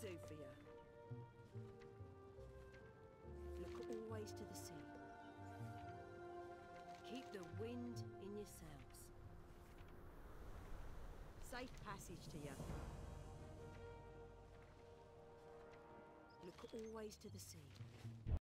do for you. Look always to the sea. Keep the wind in your sails. Safe passage to you. Look always to the sea.